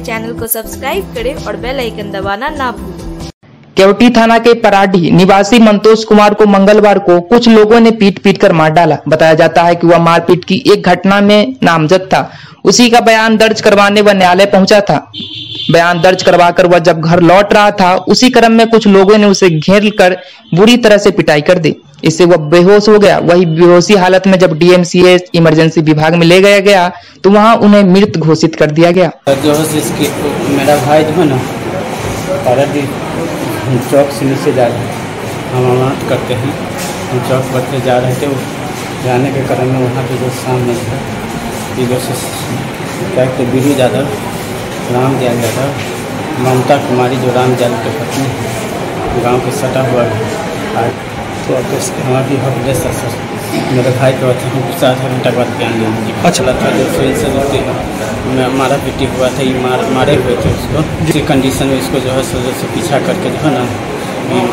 Channel को subscribe करें और बेल आइकन दबाना ना भूलें। केवटी थाना के पराठी निवासी मंतोष कुमार को मंगलवार को कुछ लोगों ने पीट पीट कर मार डाला। बताया जाता है कि वह मारपीट की एक घटना में नामजद था। उसी का बयान दर्ज करवाने वह न्यायालय पहुँचा था। बयान दर्ज करवाकर वह जब घर लौट रहा था, उसी क्रम में कुछ लोगों ने उसे घेर कर बुरी तरह से पिटाई कर दी। इससे वह बेहोश हो गया। वही बेहोशी हालत में जब डीएमसीएच इमरजेंसी विभाग में ले गया गया तो वहाँ उन्हें मृत घोषित कर दिया गया। जो है इसकी मेरा भाई जो है ना चौक से नीचे जा रहे हम अमानत करते हैं। हम चौक से जा रहे थे जाने के क्रम में वहाँ पे जो सामने था ये जो बीरू यादव, राम दयाल यादव, ममता कुमारी जो राम दयाल के पत्नी गाँव के सटा हुआ है। अब इसके हमारा भी हक दे सर सर मेरे भाई को था हम आधा घंटा बाद बयान ले लीजिए अच्छा। था जो फिर से जो मैं मारा पीटी हुआ था ये मार मारे हुए थे उसको। इसी कंडीशन में इसको जो है सो जैसे पीछा करके जो है ना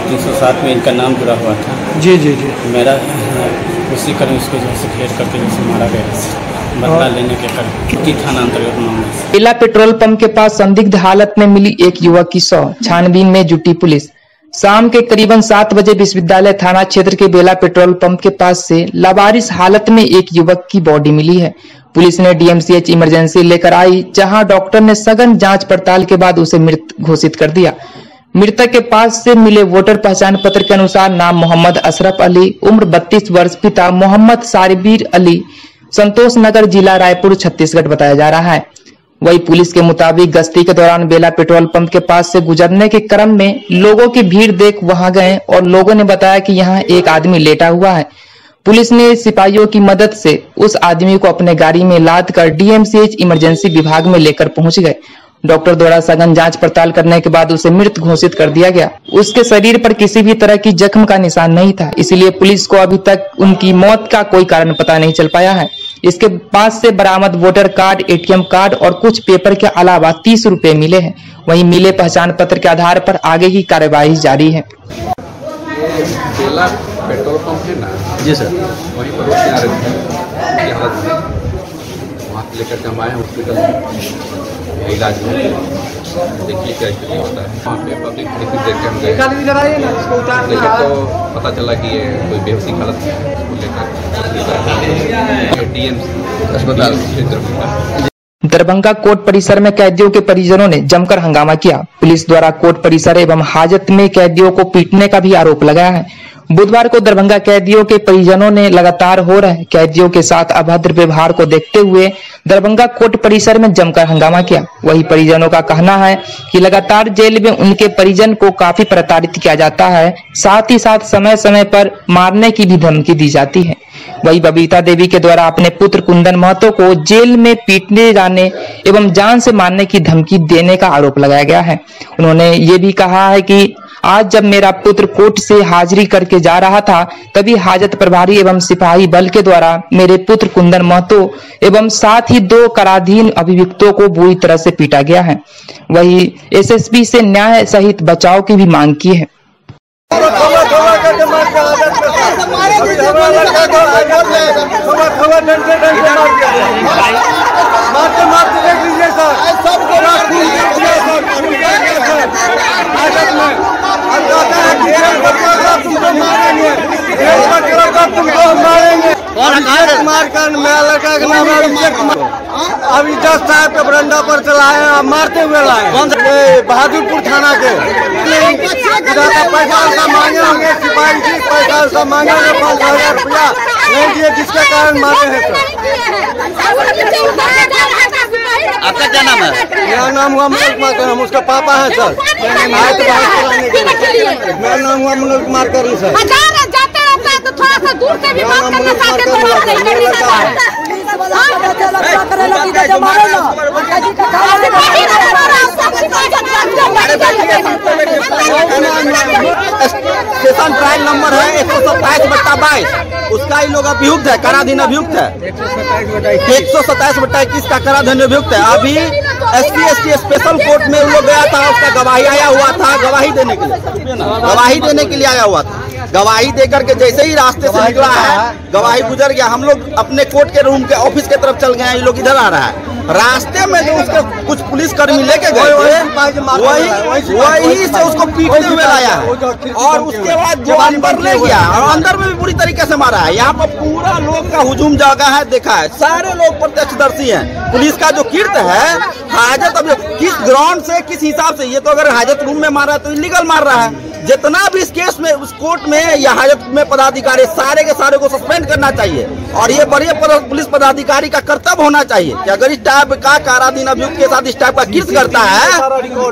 तीन सौ सात में इनका नाम जुड़ा हुआ था। जी जी जी। मेरा अ, उसी क्रम इसको जो है घेर करके जैसे मारा गया। था बदला लेने के किसी थाना अंतर्गत मामले से पेट्रोल पंप के पास संदिग्ध हालत में मिली एक युवक की सौ। छानबीन में जुटी पुलिस। शाम के करीबन सात बजे विश्वविद्यालय थाना क्षेत्र के बेला पेट्रोल पंप के पास से लावारिस हालत में एक युवक की बॉडी मिली है। पुलिस ने डीएमसीएच इमरजेंसी लेकर आई, जहाँ डॉक्टर ने सघन जाँच पड़ताल के बाद उसे मृत घोषित कर दिया। मृतक के पास से मिले वोटर पहचान पत्र के अनुसार नाम मोहम्मद अशरफ अली, उम्र 32 वर्ष, पिता मोहम्मद सारिबीर अली, संतोष नगर जिला रायपुर, छत्तीसगढ़ बताया जा रहा है। वही पुलिस के मुताबिक गश्ती के दौरान बेला पेट्रोल पंप के पास से गुजरने के क्रम में लोगों की भीड़ देख वहाँ गए और लोगों ने बताया कि यहाँ एक आदमी लेटा हुआ है। पुलिस ने सिपाहियों की मदद से उस आदमी को अपने गाड़ी में लाद कर डीएमसीएच इमरजेंसी विभाग में लेकर पहुँच गए। डॉक्टर द्वारा सघन जाँच पड़ताल करने के बाद उसे मृत घोषित कर दिया गया। उसके शरीर पर किसी भी तरह की जख्म का निशान नहीं था, इसलिए पुलिस को अभी तक उनकी मौत का कोई कारण पता नहीं चल पाया है। इसके पास से बरामद वोटर कार्ड एटीएम कार्ड और कुछ पेपर के अलावा तीस रूपए मिले हैं। वहीं मिले पहचान पत्र के आधार पर आगे की कार्यवाही जारी है। पेट्रोल पंप है ना? जी सर। वहीं पर वहाँ लेकर के हम आए हॉस्पिटल में। इलाज में देखिए क्या स्थिति होता है। वहाँ पे पब्लिक स्थिति देख के हम गए। लेकिन तो पता चला कि ये कोई बेहोशी हालत है उसको लेकर। डी एम अस्पताल क्षेत्र दरभंगा कोर्ट परिसर में कैदियों के परिजनों ने जमकर हंगामा किया। पुलिस द्वारा कोर्ट परिसर एवं हाजत में कैदियों को पीटने का भी आरोप लगाया है। बुधवार को दरभंगा कैदियों के परिजनों ने लगातार हो रहे कैदियों के साथ अभद्र व्यवहार को देखते हुए दरभंगा कोर्ट परिसर में जमकर हंगामा किया। वही परिजनों का कहना है कि लगातार जेल में उनके परिजन को काफ़ी प्रताड़ित किया जाता है, साथ ही साथ समय समय पर मारने की भी धमकी दी जाती है। वही बबीता देवी के द्वारा अपने पुत्र कुंदन महतो को जेल में पीटने जाने एवं जान से मारने की धमकी देने का आरोप लगाया गया है। उन्होंने ये भी कहा है कि आज जब मेरा पुत्र कोर्ट से हाजिरी करके जा रहा था तभी हाजत प्रभारी एवं सिपाही बल के द्वारा मेरे पुत्र कुंदन महतो एवं साथ ही दो कराधीन अभियुक्तों को बुरी तरह से पीटा गया है वही एसएसपी से न्याय सहित बचाव की भी मांग की है कुमार का लड़का का नाम है अभिषेक कुमार अब इज़्ज़त साहब के बरंडा पर चलाए हैं, मारते हुए लाए बहादुरपुर थाना के। पैसा मांगे होंगे सिपाही जी पैसा मांगे होंगे पाँच हज़ार रुपया। नहीं दिए जिसके कारण मारे हैं सर आपका क्या नाम है मेरा नाम हुआ मनोज कुमार कर हम उसका पापा है सर तो मेरा नाम हुआ मनोज कुमार कर सर जाते रहता है तो थोड़ा सा दूर से भी बात करना चाहते तो बात नहीं करनी चाहते हैं। स्टेशन ट्रायल नंबर है, एक सौ सत्ताईस बट्टा बाईस। उसका ही लोग अभियुक्त है, कराधीन अभियुक्त है। एक सौ सत्ताईस बट्टा इक्कीस का कराधीन अभियुक्त है। अभी S T S T special court में लोग गया था, उसका गवाही आया हुआ था, गवाही देने के लिए। गवाही देने के लिए आया हुआ था। गवाही देकर के जैसे ही रास्ते से निकला है, गवाही गुजर गया। हम लोग अपने कोर्ट के रूम के ऑफ़िस के तरफ़ चल गए हैं, ये लोग इधर आ रहा है। रास्ते में जो उसके कुछ पुलिस कर्मी लेके गए थे वही वही से उसको पीटते हुए लाया है और उसके बाद जो अंदर ले गया और अंदर में भी बुरी तरीके से मारा है यहाँ पर पूरा लोग का हुजूम जगह है देखा है सारे लोग प्रत्यक्षदर्शी हैं पुलिस का जो कीर्त है हाजत अब किस ग्राउंड से किस हिसाब से ये तो अगर हाजत रूम में मारा है तो इलीगल मार रहा है जितना भी इस केस में, उस कोर्ट में या हाजत में पदाधिकारी सारे के सारे को सस्पेंड करना चाहिए। और ये बड़े पुलिस पदाधिकारी का कर्तव्य होना चाहिए कि अगर इस टाइप का काराधीन अभियुक्त के साथ इस टाइप का किस करता है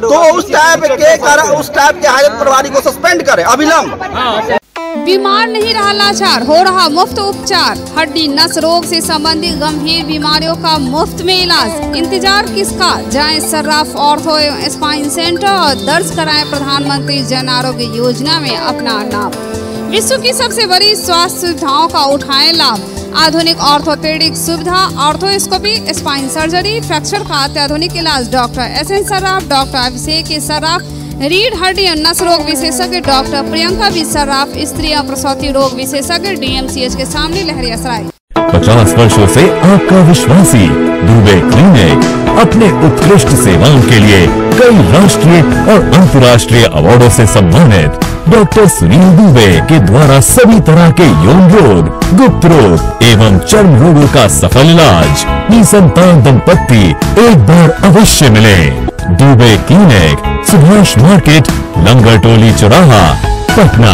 तो उस टाइप के उस टाइप के हाजत प्रभारी को सस्पेंड करे। अविलंब। बीमार नहीं रहा लाचार, हो रहा मुफ़्त उपचार। हड्डी नस रोग से संबंधित गंभीर बीमारियों का मुफ़्त में इलाज। इंतज़ार किसका? जाएँ सर्राफ ऑर्थो स्पाइन सेंटर और दर्ज कराएँ प्रधानमंत्री जन आरोग्य योजना में अपना नाम। विश्व की सबसे बड़ी स्वास्थ्य सुविधाओं का उठाए लाभ। आधुनिक ऑर्थोपेडिक सुविधा, ऑर्थोस्कोपी, स्पाइन सर्जरी, फ्रैक्चर का अत्याधुनिक इलाज। Doctor S N Sarraf, doctor Abhishek K Sarraf रीढ़ हड्डी नस रोग विशेषज्ञ डॉक्टर प्रियंका बी सर्राफ स्त्री और प्रसूति रोग विशेषज्ञ डीएमसीएच के सामने लहरिया सराय। पचास वर्षों से आपका विश्वासी दुबे क्लिनिक, अपने उत्कृष्ट सेवाओं के लिए कई राष्ट्रीय और अंतर्राष्ट्रीय अवार्डों से सम्मानित डॉक्टर सुनील दुबे के द्वारा सभी तरह के यौन रोग, गुप्त रोग एवं चर्म रोगों का सफल इलाज, निसंतान दंपत्ति एक बार अवश्य मिले। दुबे क्लिनिक सुभाष मार्केट, लंगर टोली चौराहा, पटना।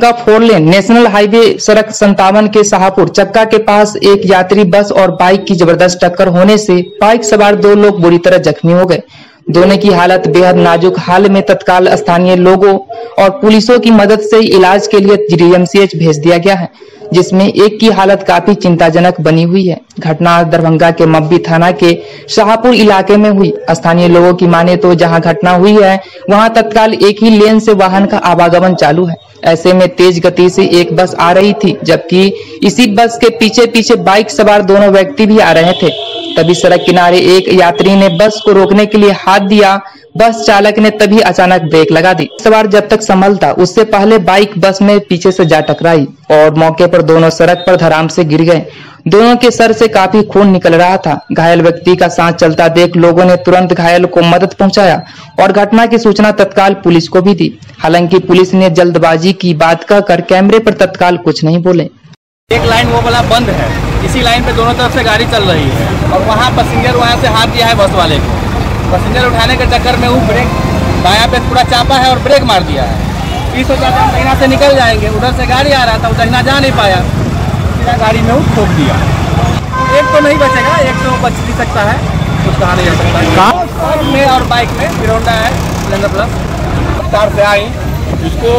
का फोर लेन, नेशनल हाईवे, सड़क संतावन के शाहपुर चक्का के पास एक यात्री बस और बाइक की ज़बरदस्त टक्कर होने से बाइक सवार दो लोग बुरी तरह जख्मी हो गए। दोनों की हालत बेहद नाजुक हाल में तत्काल स्थानीय लोगों और पुलिसों की मदद से इलाज के लिए डीएमसीएच भेज दिया गया है। जिसमें एक की हालत काफ़ी चिंताजनक बनी हुई है। घटना दरभंगा के मब्बी थाना के शाहपुर इलाके में हुई। स्थानीय लोगों की माने तो जहाँ घटना हुई है, वहाँ तत्काल एक ही लेन से वाहन का आवागमन चालू है। ऐसे में तेज गति से एक बस आ रही थी, जबकि इसी बस के पीछे पीछे बाइक सवार दोनों व्यक्ति भी आ रहे थे। तभी सड़क किनारे एक यात्री ने बस को रोकने के लिए हाथ दिया बस चालक ने तभी अचानक ब्रेक लगा दी। सवार जब तक संभलता उससे पहले बाइक बस में पीछे से जा टकराई और मौके पर दोनों सड़क पर धराम से गिर गए। दोनों के सर से काफ़ी खून निकल रहा था। घायल व्यक्ति का सांस चलता देख लोगों ने तुरंत घायल को मदद पहुँचाया और घटना की सूचना तत्काल पुलिस को भी दी। हालाँकि पुलिस ने जल्दबाजी की बात कहकर कैमरे पर तत्काल कुछ नहीं बोले। एक लाइन वो वाला बंद है। इसी लाइन पे दोनों तरफ़ से गाड़ी चल रही है और वहाँ पैसेंजर वहाँ से हाथ दिया है बस वाले को। पैसेंजर उठाने के चक्कर में वो ब्रेक बाया पे पूरा चापा है और ब्रेक मार दिया है। इस सोचा था हम दहिना से निकल जाएँगे उधर से गाड़ी आ रहा था वो दहिना जा नहीं पाया। सीधा गाड़ी में वो ठोक दिया। एक तो नहीं बचेगा एक तो बच भी सकता है। कुछ कहा नहीं जा सकता। कार में और बाइक में हिरोंडा है स्प्लेंडर प्लस रफ्तार से आई। इसको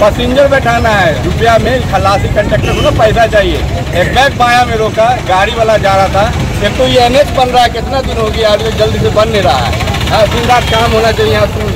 पैसेंजर बैठाना है रुपया में खलासी कंडक्टर को ना पैसा चाहिए। एक बैग बाया में रोका गाड़ी वाला जा रहा था। एक तो ये एनएच बन रहा है कितना दिन हो गया आज जल्दी से बन नहीं रहा है। हाँ, दिन रात काम होना चाहिए यहाँ सुन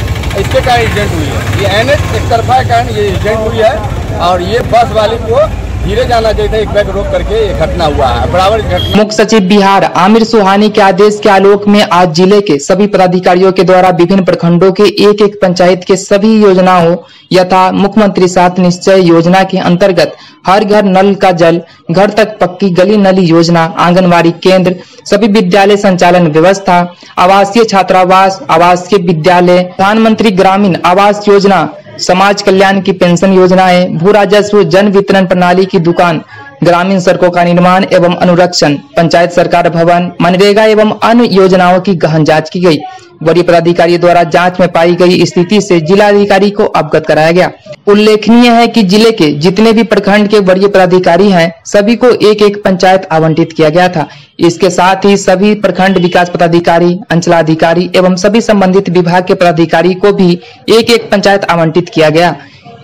इसके कारण एक्सीडेंट हुई है। ये एनएच एक तरफा कारण ये एक्सीडेंट हुई है और ये बस वाले को धीरे जाना चाहिए था, एक बैग रोक करके ये घटना हुआ। है बराबर घटना मुख्य सचिव बिहार आमिर सुहानी के आदेश के आलोक में आज ज़िले के सभी पदाधिकारियों के द्वारा विभिन्न प्रखंडों के एक एक पंचायत के सभी योजनाओं यथा मुख्यमंत्री सात निश्चय योजना के अंतर्गत हर घर नल का जल, घर तक पक्की गली नली योजना आंगनबाड़ी केंद्र, सभी विद्यालय संचालन व्यवस्था, आवासीय छात्रावास, आवासीय विद्यालय, प्रधानमंत्री ग्रामीण आवास योजना समाज कल्याण की पेंशन योजनाएँ भू राजस्व जन वितरण प्रणाली की दुकान ग्रामीण सड़कों का निर्माण एवं अनुरक्षण, पंचायत सरकार भवन, मनरेगा एवं अन्य योजनाओं की गहन जाँच की गई। वरीय पदाधिकारी द्वारा जाँच में पाई गई स्थिति से जिलाधिकारी को अवगत कराया गया। उल्लेखनीय है कि ज़िले के जितने भी प्रखंड के वरीय पदाधिकारी हैं, सभी को एक एक पंचायत आवंटित किया गया था। इसके साथ ही सभी प्रखंड विकास पदाधिकारी, अंचलाधिकारी एवं सभी संबंधित विभाग के पदाधिकारी को भी एक एक पंचायत आवंटित किया गया।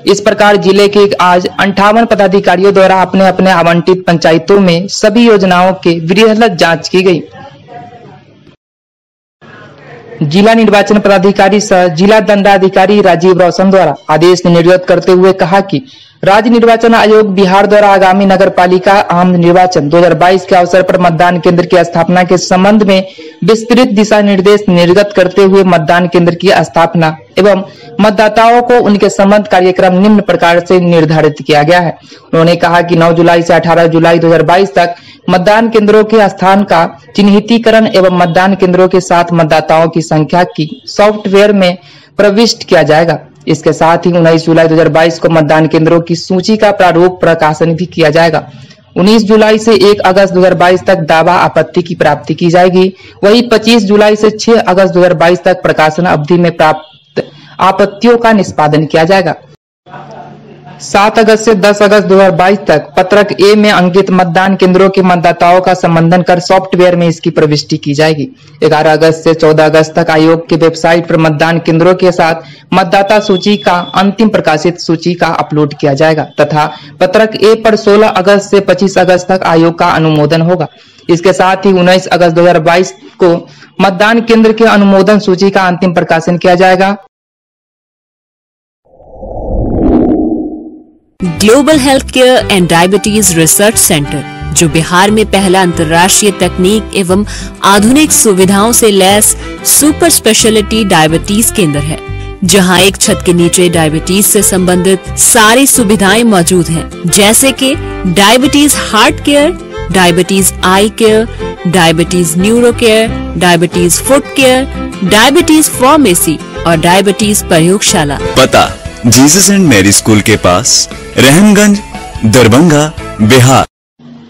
इस प्रकार ज़िले के आज अंठावन पदाधिकारियों द्वारा अपने अपने आवंटित पंचायतों में सभी योजनाओं के वृहद जाँच की गई। जिला निर्वाचन पदाधिकारी सह जिला दंडाधिकारी राजीव रोशन द्वारा आदेश निर्गत करते हुए कहा कि राज्य निर्वाचन आयोग बिहार द्वारा आगामी नगर पालिका आम निर्वाचन 2022 के अवसर पर मतदान केंद्र की स्थापना के संबंध में विस्तृत दिशा निर्देश निर्गत करते हुए मतदान केंद्र की स्थापना एवं मतदाताओं को उनके संबंध कार्यक्रम निम्न प्रकार से निर्धारित किया गया है। उन्होंने कहा कि 9 जुलाई से 18 जुलाई 2022 तक मतदान केंद्रों के स्थान का चिन्हितीकरण एवं मतदान केंद्रों के साथ मतदाताओं की संख्या की सॉफ्टवेयर में प्रविष्ट किया जाएगा। इसके साथ ही उन्नीस जुलाई 2022 को मतदान केंद्रों की सूची का प्रारूप प्रकाशन भी किया जाएगा। 19 जुलाई से 1 अगस्त 2022 तक दावा आपत्ति की प्राप्ति की जाएगी। वही 25 जुलाई से 6 अगस्त 2022 तक प्रकाशन अवधि में प्राप्त आपत्तियों का निष्पादन किया जाएगा। 7 अगस्त से 10 अगस्त 2022 तक पत्रक ए में अंकित मतदान केंद्रों के मतदाताओं का संबंधन कर सॉफ्टवेयर में इसकी प्रविष्टि की जाएगी। 11 अगस्त से 14 अगस्त तक आयोग के वेबसाइट पर मतदान केंद्रों के साथ मतदाता सूची का अंतिम प्रकाशित सूची का अपलोड किया जाएगा तथा पत्रक ए पर 16 अगस्त से 25 अगस्त तक आयोग का अनुमोदन होगा। इसके साथ ही 19 अगस्त 2022 को मतदान केंद्र के अनुमोदन सूची का अंतिम प्रकाशन किया जाएगा। Global health care and diabetes research centre जो बिहार में पहला अंतर्राष्ट्रीय तकनीक एवं आधुनिक सुविधाओं से लैस सुपर स्पेशलिटी डायबिटीज़ केंद्र है, जहाँ एक छत के नीचे डायबिटीज़ से संबंधित सारी सुविधाएँ मौजूद हैं, जैसे कि diabetes heart care, diabetes eye care, diabetes neuro care diabetes foot care, diabetes pharmacy और डायबिटीज़ प्रयोगशाला। पता जीसस एंड मैरी स्कूल के पास, रहमगंज, दरभंगा, बिहार।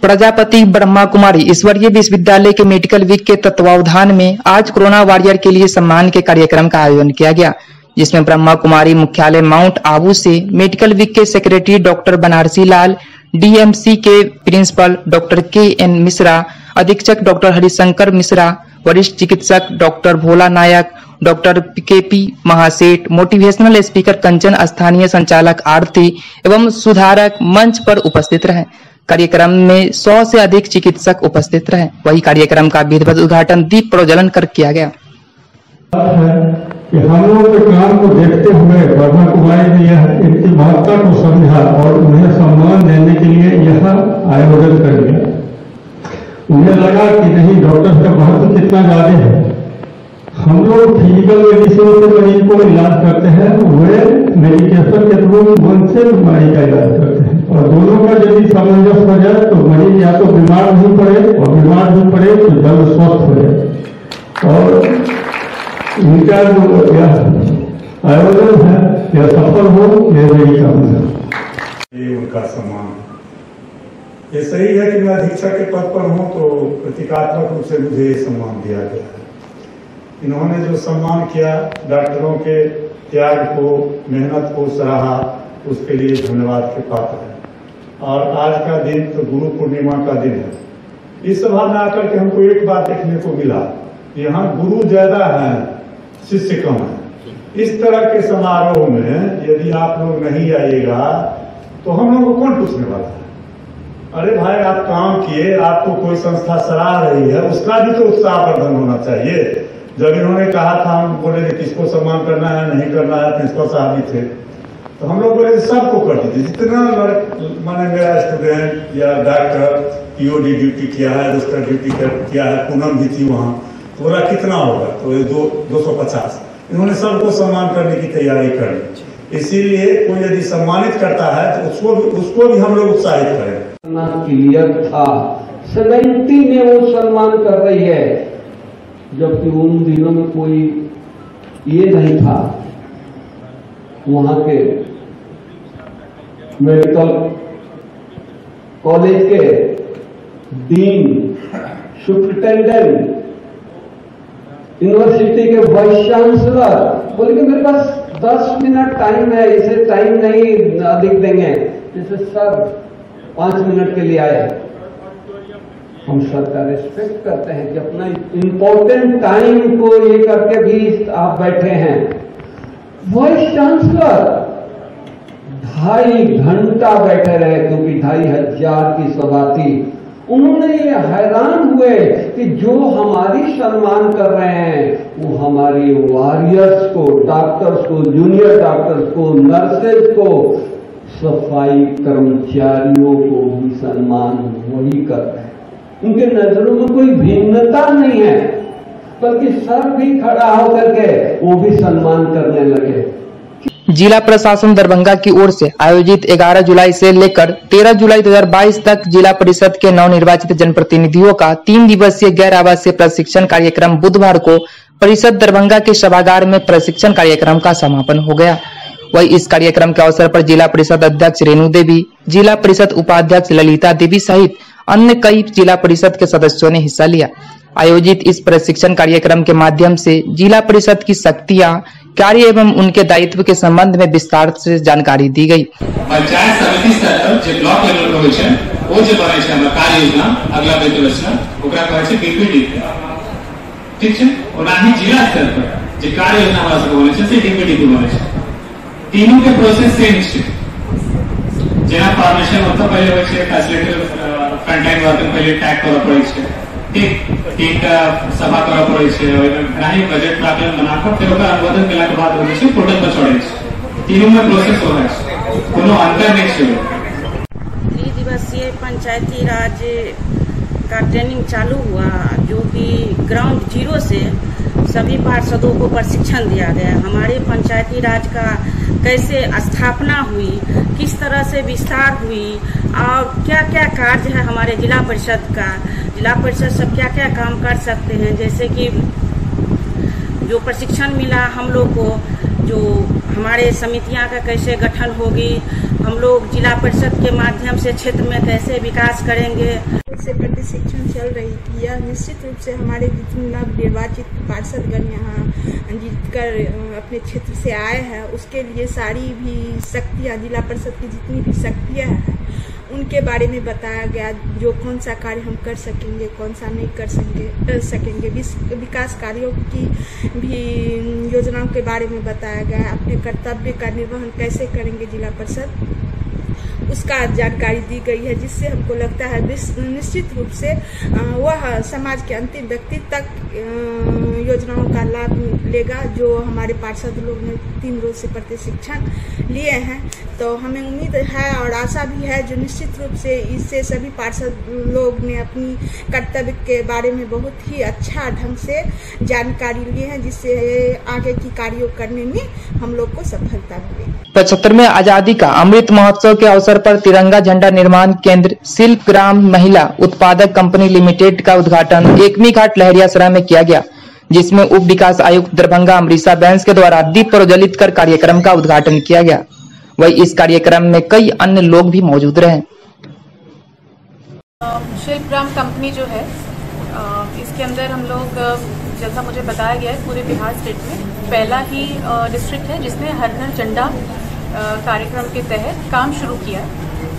प्रजापति ब्रह्मा कुमारी ईश्वरीय विश्वविद्यालय के मेडिकल वीक के तत्वावधान में आज कोरोना वॉरियर के लिए सम्मान के कार्यक्रम का आयोजन किया गया, जिसमें ब्रह्मा कुमारी मुख्यालय माउंट आबू से मेडिकल वीक के secretary doctor Banarasi Lal DMC के principal doctor K N Mishra, अधीक्षक डॉक्टर हरिशंकर मिश्रा, वरिष्ठ चिकित्सक doctor Bhola Nayak doctor K P Mahaseth, motivational speaker Kanchan, स्थानीय संचालक आरती एवं सुधारक मंच पर उपस्थित रहे। कार्यक्रम में 100 से अधिक चिकित्सक उपस्थित रहे। वही कार्यक्रम का विधिवत उद्घाटन दीप प्रज्वलन कर किया गया। कि हम लोगों के काम को देखते हुए वर्मा कुमारी ने यह इनकी महत्ता को समझा और उन्हें सम्मान देने के लिए यह आयोजन कर दिया। उन्हें लगा कि नहीं, डॉक्टर का महत्व कितना ज़्यादा है। हम लोग फ़िज़िकल मेडिसिन से मरीज़ को इलाज करते हैं वे मेडिकेशन के थ्रू मन से बीमारी का इलाज करते हैं। और दोनों का यदि सामंजस्य हो जाए तो मरीज़ या तो बीमार नहीं पड़े, और बीमार नहीं पड़े तो जल्द स्वस्थ हो जाए। और इनका जो आयोजन है, यह सफल हो, यह मेरी कामना उनका सम्मान ये सही है कि मैं अधीक्षक के पद पर हूँ तो प्रतीकात्मक रूप से मुझे ये सम्मान दिया गया है। इन्होंने जो सम्मान किया, डॉक्टरों के त्याग को, मेहनत को, सराहा, उसके लिए धन्यवाद के पात्र है। और आज का दिन तो गुरु पूर्णिमा का दिन है। इस सभा में आकर के हमको एक बात देखने को मिला यहाँ गुरु ज़्यादा है, शिष्य कम है। इस तरह के समारोह में यदि आप लोग नहीं आइएगा तो हम लोग को कौन पूछने वाला है? अरे भाई, आप काम किए, आपको कोई संस्था सराह रही है, उसका भी तो उत्साहवर्धन होना चाहिए। जब इन्होंने कहा था, हम बोले कि किसको सम्मान करना है, नहीं करना है, प्रिंसिपल साहब भी थे। तो हम लोग बोले सबको कर दीजिए। जितना माने मेरा स्टूडेंट या डॉक्टर पीओडी ड्यूटी किया है रजिस्टर ड्यूटी किया है, पूनम भी थी वहाँ। तो बोला, कितना होगा? तो ये दो दो सौ पचास। इन्होंने सबको सम्मान करने की तैयारी कर ली। इसीलिए कोई यदि सम्मानित करता है तो उसको भी उसको भी हम लोग उत्साहित करें। क्लियर था। सेवेंटी में वो सम्मान कर रही है। जबकि उन दिनों में कोई ये नहीं था। वहाँ के मेडिकल कॉलेज के डीन सुप्रिटेंडेंट यूनिवर्सिटी के वाइस चांसलर बोले कि मेरे पास दस मिनट टाइम है, इसे टाइम नहीं, अधिक देंगे। जैसे सर पाँच मिनट के लिए आए हम सर का रिस्पेक्ट करते हैं कि अपना इम्पोर्टेंट टाइम को ये करके भी आप बैठे हैं। वाइस चांसलर ढाई घंटा बैठे रहे, क्योंकि ढाई हज़ार की सभा थी। उन्होंने ये हैरान हुए कि जो हमारी सम्मान कर रहे हैं, वो हमारी वॉरियर्स को डॉक्टर्स को जूनियर डॉक्टर्स को नर्सेज को, सफ़ाई कर्मचारियों को भी सम्मान वही कर रहे हैं। उनके नज़रों में कोई भिन्नता नहीं है, बल्कि सर भी खड़ा होकर के वो भी सम्मान करने लगे। जिला प्रशासन दरभंगा की ओर से आयोजित 11 जुलाई से लेकर 13 जुलाई 2022 तक जिला परिषद के नवनिर्वाचित जनप्रतिनिधियों का तीन दिवसीय गैर आवासीय प्रशिक्षण कार्यक्रम बुधवार को परिषद दरभंगा के सभागार में प्रशिक्षण कार्यक्रम का समापन हो गया। वही इस कार्यक्रम के अवसर पर जिला परिषद अध्यक्ष रेणु देवी, जिला परिषद उपाध्यक्ष ललिता देवी सहित अन्य कई जिला परिषद के सदस्यों ने हिस्सा लिया। आयोजित इस प्रशिक्षण कार्यक्रम के माध्यम से जिला परिषद की शक्तियाँ, कार्य एवं उनके दायित्व के संबंध में विस्तार से जानकारी दी गई। पंचायत समिति स्तर पर जे ब्लॉक लेवल बनै कार्य योजना, अगला वित्त ठीक जिला स्तर पर कार्य योजना बनै तीनों के प्रोसेस सेम छै जेना ओतऽ पहिले होइ छै front worker worker tag tag પડે છે करऽ पड़ै छै ओहिमे एनाही बजट प्राकलन बना कऽ फेर ओकर अनुमोदन केला के बाद होइ छै पोर्टल पर चढ़ै छै तीनों में प्रोसेस हो रहा है। कोनो अंतर नहीं छै त्रिदिवसीय पंचायती राज का ट्रेनिंग चालू हुआ। जो कि ग्राउंड ज़ीरो से सभी पार्षदों को प्रशिक्षण दिया गया। हमारे पंचायती राज का कैसे स्थापना हुई, किस तरह से विस्तार हुई, और क्या क्या कार्य है हमारे जिला परिषद का? जिला परिषद सब क्या क्या काम कर सकते हैं? जैसे कि जो प्रशिक्षण मिला हम लोग को, जो हमारे समितियाँ का कैसे गठन होगी, हम लोग जिला परिषद के माध्यम से क्षेत्र में कैसे विकास करेंगे? से प्रशिक्षण चल रही थी। यह निश्चित रूप से हमारे नव निर्वाचित पार्षदगण यहाँ जीत कर अपने क्षेत्र से आए हैं, उसके लिए सारी भी शक्तियाँ, जिला परिषद की जितनी भी शक्तियाँ हैं, उनके बारे में बताया गया जो कौन सा कार्य हम कर सकेंगे, कौन सा नहीं कर सकेंगे कर सकेंगे। विकास कार्यों की भी योजनाओं के बारे में बताया गया अपने कर्तव्य का निर्वहन कैसे करेंगे जिला परिषद? उसका जानकारी दी गई है, जिससे हमको लगता है निश्चित रूप से वह समाज के अंतिम व्यक्ति तक योजनाओं का लाभ लेगा, जो हमारे पार्षद लोग ने तीन रोज से प्रतिशिक्षण लिए हैं। तो हमें उम्मीद है और आशा भी है, जो निश्चित रूप से इससे सभी पार्षद लोग ने अपनी कर्तव्य के बारे में बहुत ही अच्छा ढंग से जानकारी लिए हैं, जिससे आगे की कार्यों करने में हम लोग को सफलता मिले। पचहत्तरवें आज़ादी का अमृत महोत्सव के अवसर पर तिरंगा झंडा निर्माण केंद्र शिल्प ग्राम महिला उत्पादक कंपनी लिमिटेड का उद्घाटन एकमी घाट लहरियासराय में किया गया, जिसमें उप विकास आयुक्त दरभंगा अमरीशा बैंस के द्वारा दीप प्रज्वलित कर कार्यक्रम का उद्घाटन किया गया। वही इस कार्यक्रम में कई अन्य लोग भी मौजूद रहे। शिल्प ग्राम कंपनी जो है इसके अंदर हम लोग जैसा मुझे बताया गया है, पूरे बिहार स्टेट में, पहला ही डिस्ट्रिक्ट है जिसने हर घर झंडा कार्यक्रम के तहत काम शुरू किया।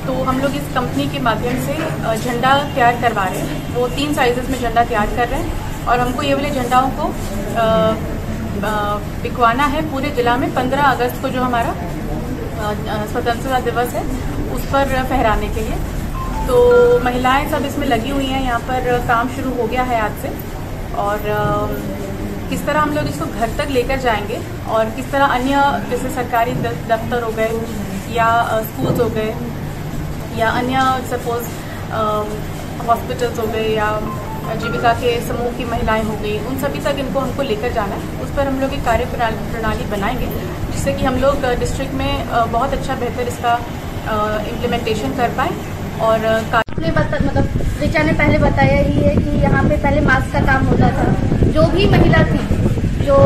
तो हम लोग इस कंपनी के माध्यम से झंडा तैयार करवा रहे हैं। वो तीन साइजेस में झंडा तैयार कर रहे हैं और हमको ये वाले झंडाओं को बिकवाना है पूरे जिला में। 15 अगस्त को जो हमारा स्वतंत्रता दिवस है, उस पर फहराने के लिए। तो महिलाएँ सब इसमें लगी हुई हैं। यहाँ पर काम शुरू हो गया है आज से। और किस तरह हम लोग इसको घर तक लेकर जाएँगे और किस तरह अन्य, जैसे सरकारी दफ्तर हो गए या स्कूल्स हो गए या अन्य सपोज़ हॉस्पिटल्स हो गए या जीविका के समूह की महिलाएँ हो गई, उन सभी तक इनको हमको लेकर जाना है। उस पर हम लोग एक कार्य प्रणाली बनाएँगे जिससे कि हम लोग डिस्ट्रिक्ट में बहुत अच्छा बेहतर इसका इम्प्लीमेंटेशन कर पाए। और आपने बता मतलब ऋचा ने पहले बताया ही है कि यहाँ पे पहले मास्क का काम होता था। जो भी महिला थी, जो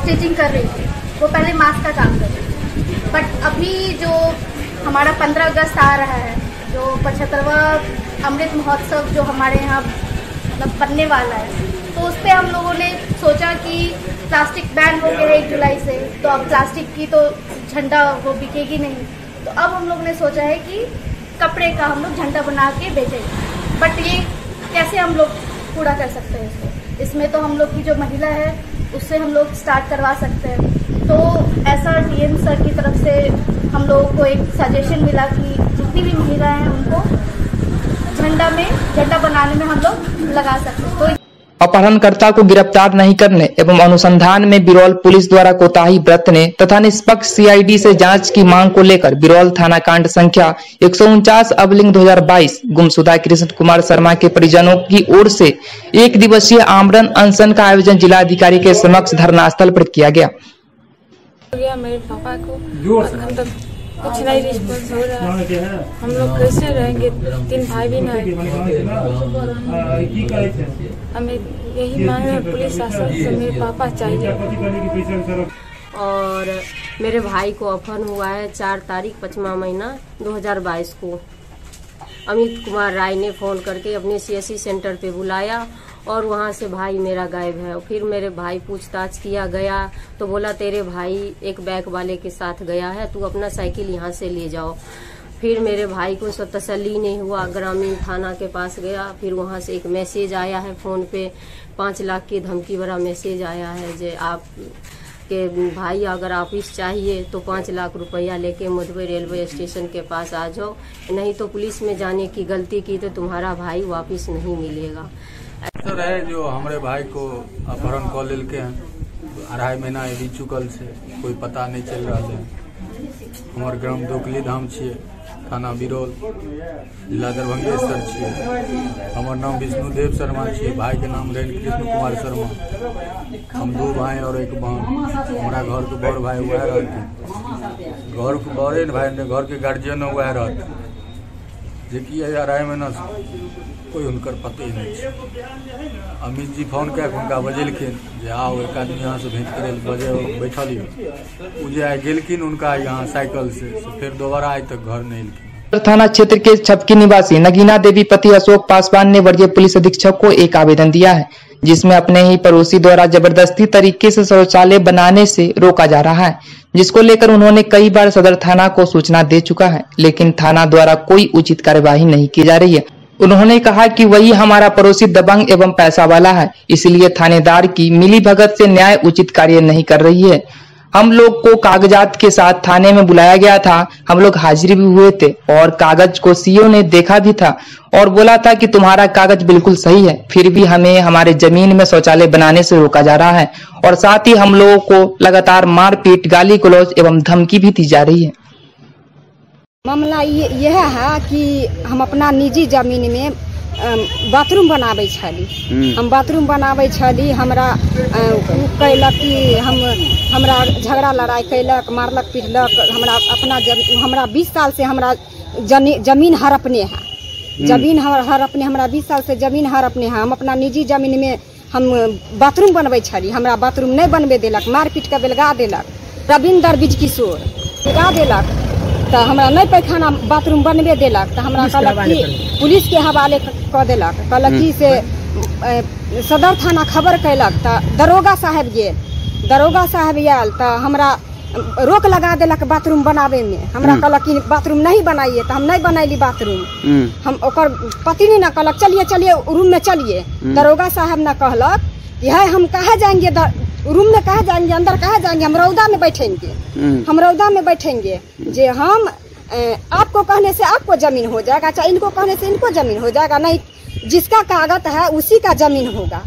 स्टिचिंग कर रही थी, वो पहले मास्क का काम कर रही थी। बट अभी जो हमारा पंद्रह अगस्त आ रहा है, जो पचहत्तरवा अमृत महोत्सव जो हमारे यहाँ मतलब बनने वाला है तो उस पर हम लोगों ने सोचा कि प्लास्टिक बैन हो गया है एक जुलाई से तो अब प्लास्टिक की तो झंडा वो बिकेगी नहीं। तो अब हम लोग ने सोचा है कि कपड़े का हम लोग झंडा बना के बेचेंगे बट ये कैसे हम लोग पूरा कर सकते हैं इसको? इसमें तो हम लोग की जो महिला है, उससे हम लोग स्टार्ट करवा सकते हैं। तो ऐसा डीएम सर की तरफ़ से हम लोगों को एक सजेशन मिला कि जितनी भी महिलाएँ हैं उनको झंडा में, झंडा बनाने में हम लोग लगा सकते हैं। अपहरणकर्ता को गिरफ़्तार नहीं करने एवं अनुसंधान में बिरौल पुलिस द्वारा कोताही बरतने तथा निष्पक्ष सीआईडी से जाँच की मांग को लेकर बिरौल थाना कांड संख्या एक सौ उनचास अबलिंग दो गुमशुदा कृष्ण कुमार शर्मा के परिजनों की ओर से एक दिवसीय आमरण अनशन का आयोजन जिलाधिकारी के समक्ष धरना स्थल पर किया गया। मेरे पापा को। कुछ नहीं रिस्पॉन्स हो रहा। है हम लोग कैसे रहेंगे? तीन भाई बहन है। हमें यही मांग है, पुलिस शासन से मेरे पापा चाहिए। और मेरे भाई को अपहरण हुआ है चार तारीख पचमा महीना 2022 को। अमित कुमार राय ने फ़ोन करके अपने सीएससी सेंटर पे बुलाया और वहाँ से भाई मेरा गायब है। फिर मेरे भाई पूछताछ किया गया तो बोला, तेरे भाई एक बैग वाले के साथ गया है, तू अपना साइकिल यहाँ से ले जाओ। फिर मेरे भाई को सब तसली नहीं हुआ, ग्रामीण थाना के पास गया, फिर वहाँ से एक मैसेज आया है फ़ोन पे, पाँच लाख की धमकी भरा मैसेज आया है जे आप, के भाई अगर ऑफ़िस चाहिए तो पाँच लाख रुपया लेके मधुबई रेलवे स्टेशन के पास आ जाओ, नहीं तो पुलिस में जाने की गलती की तो तुम्हारा भाई वापस नहीं मिलेगा। सर, है जो हमारे भाई को अपहरण कऽ लेलके हैं, अढ़ाई महीना अभी चुकल से कोई पता नहीं चल रहा है। हमार ग्राम दोकली धाम छिए थाना बिरौल, जिला दरभंगेश्वर छिए हमर नाम विष्णुदेव शर्मा छे भाई के नाम रहन कृष्ण कुमार शर्मा। हम दो भाई और एक बहन, हमारा घर के बड़ भाई वह रहते घर के बड़े भाई घर के गार्जियन वह रहते। जेकि अढ़ाई महीना कोई हुनकर पते नहीं। अमित जी फ़ोन कए कऽ हुनका आओ, एक आदमी यहाँ से भेंट करे, बजे बैठल यऽ ओ यहाँ साइकिल से से फिर दोबारा आइ तक घर नहीं एलखिन थाना क्षेत्र के छपकी निवासी नगीना देवी पति अशोक पासवान ने वरीय पुलिस अधीक्षक को एक आवेदन दिया है, जिसमें अपने ही पड़ोसी द्वारा ज़बरदस्ती तरीके से शौचालय बनाने से रोका जा रहा है, जिसको लेकर उन्होंने कई बार सदर थाना को सूचना दे चुका है, लेकिन थाना द्वारा कोई उचित कार्यवाही नहीं की जा रही है। उन्होंने कहा कि वही हमारा पड़ोसी दबंग एवं पैसा वाला है, इसलिए थानेदार की मिली भगत से न्याय उचित कार्य नहीं कर रही है। हम लोग को कागजात के साथ थाने में बुलाया गया था, हम लोग हाजिर भी हुए थे और कागज़ को सीओ ने देखा भी था और बोला था कि तुम्हारा कागज़ बिल्कुल सही है, फिर भी हमें हमारे ज़मीन में शौचालय बनाने से रोका जा रहा है और साथ ही हम लोगों को लगातार मारपीट गाली गलौज एवं धमकी भी दी जा रही है। मामला यह है कि हम अपना निजी ज़मीन में बाथरूम बनाबै छली। हम बाथरूम बनाबै छली हमरा अ, कैलक कि हम हमरा झगड़ा लड़ाई कैलक मारलक पीटलक हमरा अपना जम, हमरा बीस साल से हमरा जनी, ज़मीन हड़पने है। ज़मीन हर हड़पने हमरा बीस साल से ज़मीन हड़पने है। हम अपना निजी ज़मीन में हम बाथरूम बनबै छली। हमरा बाथरूम नहीं बनबे देलक मार पीट के बेलगा देलक। रविंदर बीज किशोर बेलगा देलक। तो हमरा नहीं पैखाना बाथरूम बनबे दिलक तो हमरा पुलिस के कहलक हवाले कि पुलिस के हवाले क- कऽ देलक। कहलक कि से सदर थाना खबर कैलक तो दरोगा साहब गेल। दरोगा साहब आयल तो हमरा रोक लगा देलक बाथरूम बनावे में हमरा हम्म। कहलक कि बाथरूम नहीं बनाइए तो हम नहीं बनैली बाथरूम। हम ओकर पत्नी ने कहलक चलिए चलिए रूम में चलिए। हम्म। दरोगा साहब ने कहलक कि है हम कहाँ जाएँगे रूम में कहाँ जाएँगे अंदर कहाँ जाएँगे हम रौदा में बैठेंगे हम रौदा में बैठेंगे। जे हम आपको कहने से आपको ज़मीन हो जाएगा, चाहे इनको कहने से इनको ज़मीन हो जाएगा, नहीं, जिसका कागज़ है उसी का ज़मीन होगा।